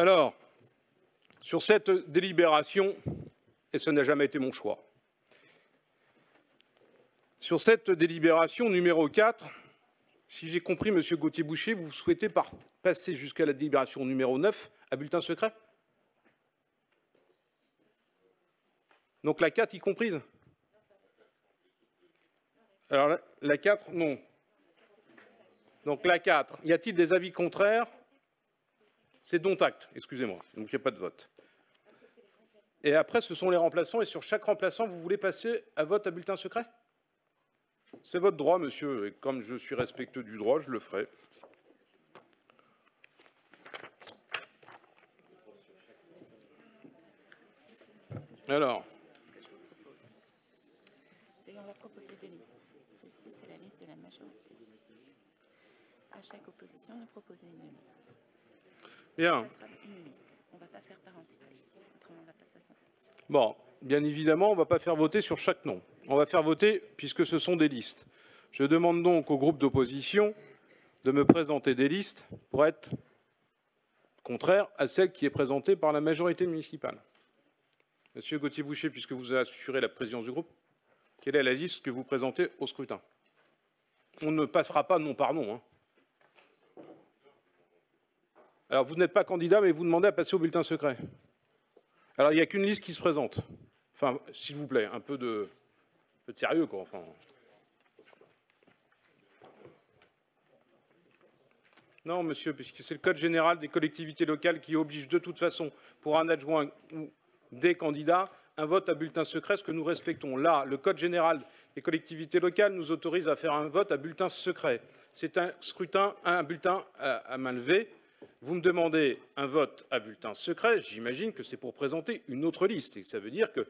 Alors, sur cette délibération, et ce n'a jamais été mon choix, sur cette délibération numéro 4, si j'ai compris, Monsieur Gauthier-Boucher, vous souhaitez passer jusqu'à la délibération numéro 9 à bulletin secret? Donc la 4 y comprise? Alors la 4, non. Donc la 4, y a-t-il des avis contraires? C'est dont acte, excusez-moi, donc il n'y a pas de vote. Et après, ce sont les remplaçants, et sur chaque remplaçant, vous voulez passer à vote à bulletin secret? C'est votre droit, monsieur, et comme je suis respectueux du droit, je le ferai. Alors, on va proposer deux listes. Celle-ci, c'est la liste de la majorité. À chaque opposition, on va proposer une liste. Bien. Bon, bien évidemment, on ne va pas faire voter sur chaque nom. On va faire voter puisque ce sont des listes. Je demande donc au groupe d'opposition de me présenter des listes pour être contraire à celle qui est présentée par la majorité municipale. Monsieur Gauthier-Boucher, puisque vous assurez la présidence du groupe, quelle est la liste que vous présentez au scrutin? On ne passera pas nom par nom. Hein. Alors, vous n'êtes pas candidat, mais vous demandez à passer au bulletin secret. Alors, il n'y a qu'une liste qui se présente. Enfin, s'il vous plaît, un peu de, sérieux, quoi. Non, monsieur, puisque c'est le Code général des collectivités locales qui oblige de toute façon, pour un adjoint ou des candidats, un vote à bulletin secret, ce que nous respectons. Là, le Code général des collectivités locales nous autorise à faire un vote à bulletin secret. C'est un scrutin, un bulletin à main levée. Vous me demandez un vote à bulletin secret, j'imagine que c'est pour présenter une autre liste. Et ça veut dire que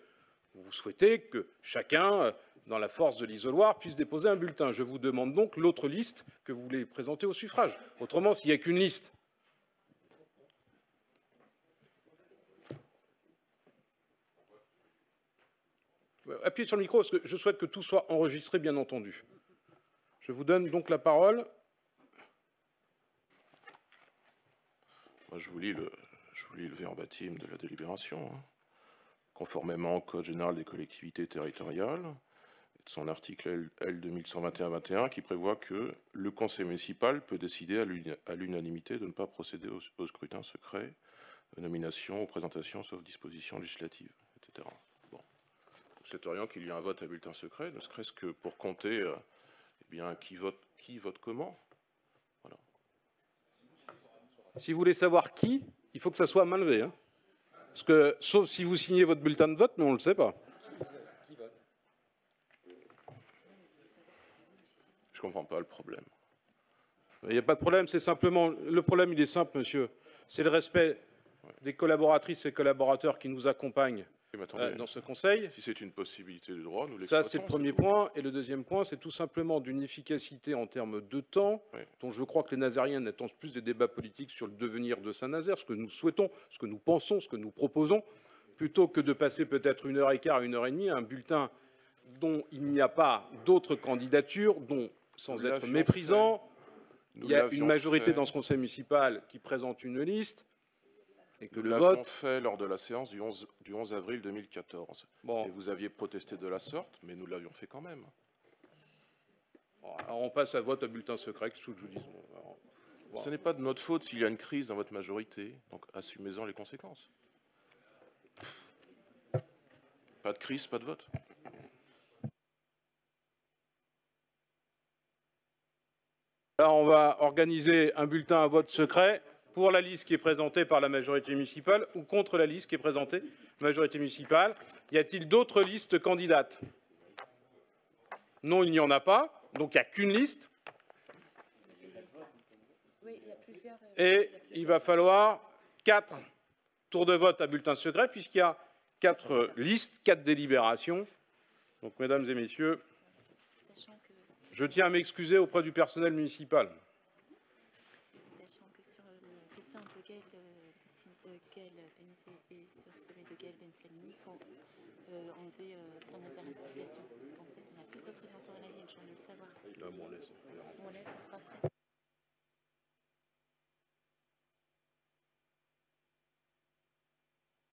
vous souhaitez que chacun, dans la force de l'isoloir, puisse déposer un bulletin. Je vous demande donc l'autre liste que vous voulez présenter au suffrage. Autrement, s'il n'y a qu'une liste Appuyez sur le micro parce que je souhaite que tout soit enregistré, bien entendu. Je vous donne donc la parole. Je vous lis le, je vous lis verbatim de la délibération. Hein. Conformément au Code général des collectivités territoriales, de son article L 2121-21, qui prévoit que le conseil municipal peut décider à l'unanimité de ne pas procéder au, scrutin secret, nomination, aux présentations, sauf disposition législative, etc souhaiterions qu'il y ait un vote à bulletin secret, ne serait-ce que pour compter euh, eh bien, qui, vote, qui vote comment. Si vous voulez savoir qui, il faut que ça soit mal levé. Hein. Parce que, sauf si vous signez votre bulletin de vote, mais on ne le sait pas. Je ne comprends pas le problème. Il n'y a pas de problème, c'est simplement. Le problème, il est simple, monsieur. C'est le respect des collaboratrices et collaborateurs qui nous accompagnent euh, dans ce Conseil. Si c'est une possibilité de droit, nous Ça, c'est le premier point. Et le deuxième point, c'est tout simplement d'une efficacité en termes de temps, dont je crois que les Nazariens n'attendent plus des débats politiques sur le devenir de Saint-Nazaire, ce que nous souhaitons, ce que nous pensons, ce que nous proposons, plutôt que de passer peut-être une heure et quart, une heure et demie à un bulletin dont il n'y a pas d'autres candidatures, dont, sans être méprisant, il y a une majorité dans ce conseil municipal qui présente une liste, et que le vote fait lors de la séance du 11, du 11 avril 2014. Bon. Et vous aviez protesté de la sorte, mais nous l'avions fait quand même. alors on passe à vote à bulletin secret, que je vous dis. Ce n'est pas de notre faute s'il y a une crise dans votre majorité, donc assumez-en les conséquences. Pas de crise, pas de vote. Là, on va organiser un bulletin à vote secret pour la liste qui est présentée par la majorité municipale ou contre la liste qui est présentée par la majorité municipale. Y a-t-il d'autres listes candidates? Non, il n'y en a pas. Donc il n'y a qu'une liste. Et il va falloir quatre tours de vote à bulletin secret puisqu'il y a quatre listes, quatre délibérations. Donc, mesdames et messieurs, je tiens à m'excuser auprès du personnel municipal. Enlever euh, Saint-Nazaire Association. Parce qu'en fait, on n'a plus de représentant à la ville, j'en ai